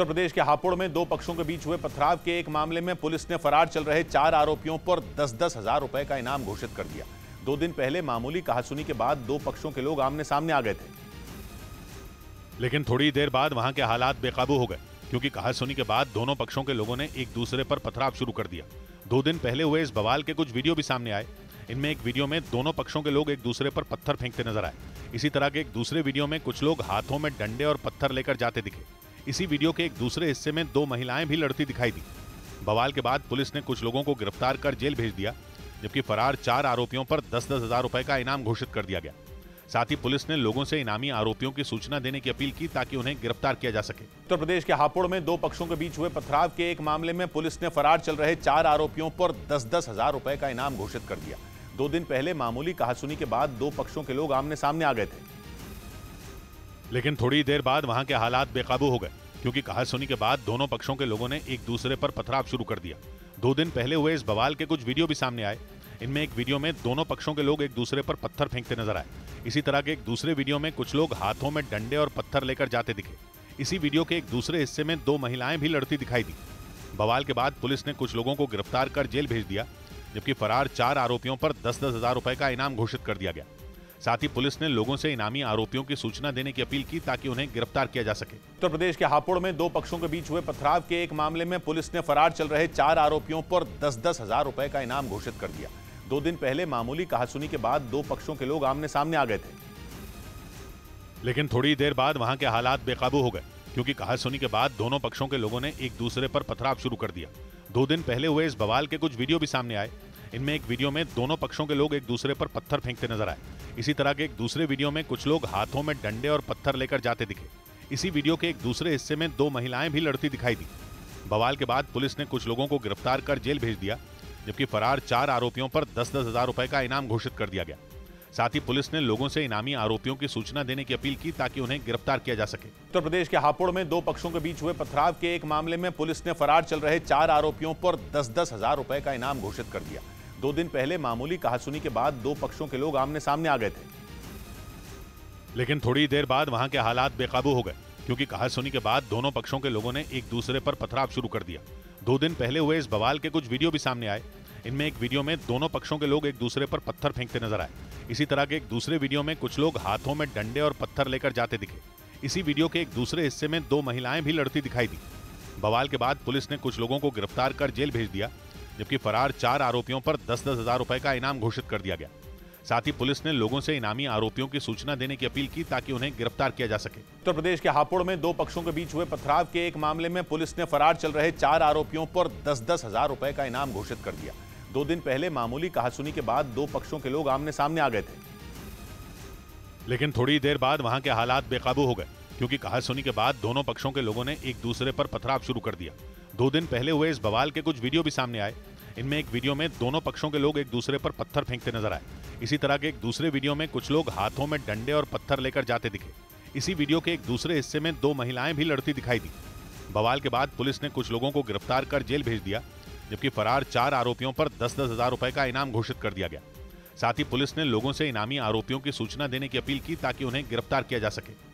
उत्तर प्रदेश के हापुड़ में दो पक्षों के बीच हुए पथराव के एक मामले में पुलिस ने फरार चल रहे चार आरोपियों पर दस दस हज़ार रुपए का इनाम घोषित कर दिया। दो दिन पहले मामूली कहासुनी के बाद दो पक्षों के लोग आमने सामने आ गए थे। लेकिन थोड़ी देर बाद वहाँ के हालात बेकाबू हो गए, क्योंकि कहासुनी के बाद दोनों पक्षों के लोगों ने एक दूसरे पर पथराव शुरू कर दिया। दो दिन पहले हुए इस बवाल के कुछ वीडियो भी सामने आए। इनमें एक वीडियो में दोनों पक्षों के लोग एक दूसरे पर पत्थर फेंकते नज़र आए। इसी तरह के एक दूसरे वीडियो में कुछ लोग हाथों में डंडे और पत्थर लेकर जाते दिखे। इसी वीडियो के एक दूसरे हिस्से में दो महिलाएँ भी लड़ती दिखाई दी। बवाल के बाद पुलिस ने कुछ लोगों को गिरफ़्तार कर जेल भेज दिया जबकि फरार चार आरोपियों पर दस दस हज़ार रुपए का इनाम घोषित कर दिया गया। साथ ही पुलिस ने लोगों से इनामी आरोपियों की सूचना देने की अपील की ताकि उन्हें गिरफ़्तार किया जा सके। उत्तर तो प्रदेश के हापुड़ में दो पक्षों के बीच हुए पथराव के एक मामले में पुलिस ने फरार चल रहे चार आरोपियों पर दस दस हज़ार रुपए का इनाम घोषित कर दिया। दो दिन पहले मामूली कहासुनी के बाद दो पक्षों के लोग आमने सामने आ गए थे। लेकिन थोड़ी देर बाद वहाँ के हालात बेकाबू हो गए। क्योंकि कहासुनी के बाद दोनों पक्षों के लोगों ने एक दूसरे पर पथराव शुरू कर दिया। दो दिन पहले हुए इस बवाल के कुछ वीडियो भी सामने आए। इनमें एक वीडियो में दोनों पक्षों के लोग एक दूसरे पर पत्थर फेंकते नज़र आए। इसी तरह के एक दूसरे वीडियो में कुछ लोग हाथों में डंडे और पत्थर लेकर जाते दिखे। इसी वीडियो के एक दूसरे हिस्से में दो महिलाएँ भी लड़ती दिखाई दी। बवाल के बाद पुलिस ने कुछ लोगों को गिरफ़्तार कर जेल भेज दिया, जबकि फरार चार आरोपियों पर दस दस हज़ार रुपए का इनाम घोषित कर दिया गया। साथ ही पुलिस ने लोगों से इनामी आरोपियों की सूचना देने की अपील की ताकि उन्हें गिरफ़्तार किया जा सके। उत्तर तो प्रदेश के हापुड़ में दो पक्षों के बीच हुए पथराव के एक मामले में पुलिस ने फरार चल रहे चार आरोपियों पर दस दस हज़ार रुपए का इनाम घोषित कर दिया। दो दिन पहले मामूली कहासुनी के बाद दो पक्षों के लोग आमने सामने आ गए थे। लेकिन थोड़ी देर बाद वहाँ के हालात बेकाबू हो गए क्योंकि कहासुनी के बाद दोनों पक्षों के लोगों ने एक दूसरे पर पथराव शुरू कर दिया। दो दिन पहले हुए इस बवाल के कुछ वीडियो भी सामने आए इनमें एक वीडियो में दोनों पक्षों के लोग एक दूसरे पर पत्थर फेंकते नज़र आए। इसी तरह के एक दूसरे वीडियो में कुछ लोग हाथों में डंडे और पत्थर लेकर जाते दिखे। इसी वीडियो के एक दूसरे हिस्से में दो महिलाएँ भी लड़ती दिखाई दी। बवाल के बाद पुलिस ने कुछ लोगों को गिरफ़्तार कर जेल भेज दिया, जबकि फरार चार आरोपियों पर दस दस हज़ार रुपए का इनाम घोषित कर दिया गया। साथ ही पुलिस ने लोगों से इनामी आरोपियों की सूचना देने की अपील की ताकि उन्हें गिरफ़्तार किया जा सके। उत्तर प्रदेश के हापुड़ में दो पक्षों के बीच हुए पथराव के एक मामले में पुलिस ने फरार चल रहे चार आरोपियों पर दस दस हज़ार रुपए का इनाम घोषित कर दिया। दो दिन पहले मामूली कहासुनी के बाद दो पक्षों के लोग आमने सामने आ गए थे। लेकिन थोड़ी देर बाद वहाँ के हालात बेकाबू हो गए, क्योंकि कहासुनी के बाद दोनों पक्षों के लोगों ने एक दूसरे पर पथराव शुरू कर दिया। दो दिन पहले हुए इस बवाल के कुछ वीडियो भी सामने आए। इनमें एक वीडियो में दोनों पक्षों के लोग एक दूसरे पर पत्थर फेंकते नज़र आए। इसी तरह के एक दूसरे वीडियो में कुछ लोग हाथों में डंडे और पत्थर लेकर जाते दिखे। इसी वीडियो के एक दूसरे हिस्से में दो महिलाएँ भी लड़ती दिखाई दी। बवाल के बाद पुलिस ने कुछ लोगों को गिरफ़्तार कर जेल भेज दिया। जबकि फरार चार आरोपियों पर दस दस हज़ार रुपए का इनाम घोषित कर दिया गया। साथ ही पुलिस ने लोगों से इनामी आरोपियों की सूचना देने की अपील की ताकि उन्हें गिरफ़्तार किया जा सके। उत्तर तो प्रदेश के हापुड़ में दो पक्षों के बीच हुए पथराव के एक मामले में पुलिस ने फरार चल रहे चार आरोपियों पर दस दस हज़ार रुपए का इनाम घोषित कर दिया। दो दिन पहले मामूली कहासुनी के बाद दो पक्षों के लोग आमने सामने आ गए थे। लेकिन थोड़ी देर बाद वहाँ के हालात बेकाबू हो गए क्योंकि कहासुनी के बाद दोनों पक्षों के लोगों ने एक दूसरे पर पथराव शुरू कर दिया। दो दिन पहले हुए इस बवाल के कुछ वीडियो भी सामने आए। इनमें एक वीडियो में दोनों पक्षों के लोग एक दूसरे पर पत्थर फेंकते नज़र आए। इसी तरह के एक दूसरे वीडियो में कुछ लोग हाथों में डंडे और पत्थर लेकर जाते दिखे। इसी वीडियो के एक दूसरे हिस्से में दो महिलाएँ भी लड़ती दिखाई दी। बवाल के बाद पुलिस ने कुछ लोगों को गिरफ़्तार कर जेल भेज दिया, जबकि फरार चार आरोपियों पर दस दस हज़ार रुपए का इनाम घोषित कर दिया गया। साथ ही पुलिस ने लोगों से इनामी आरोपियों की सूचना देने की अपील की ताकि उन्हें गिरफ़्तार किया जा सके।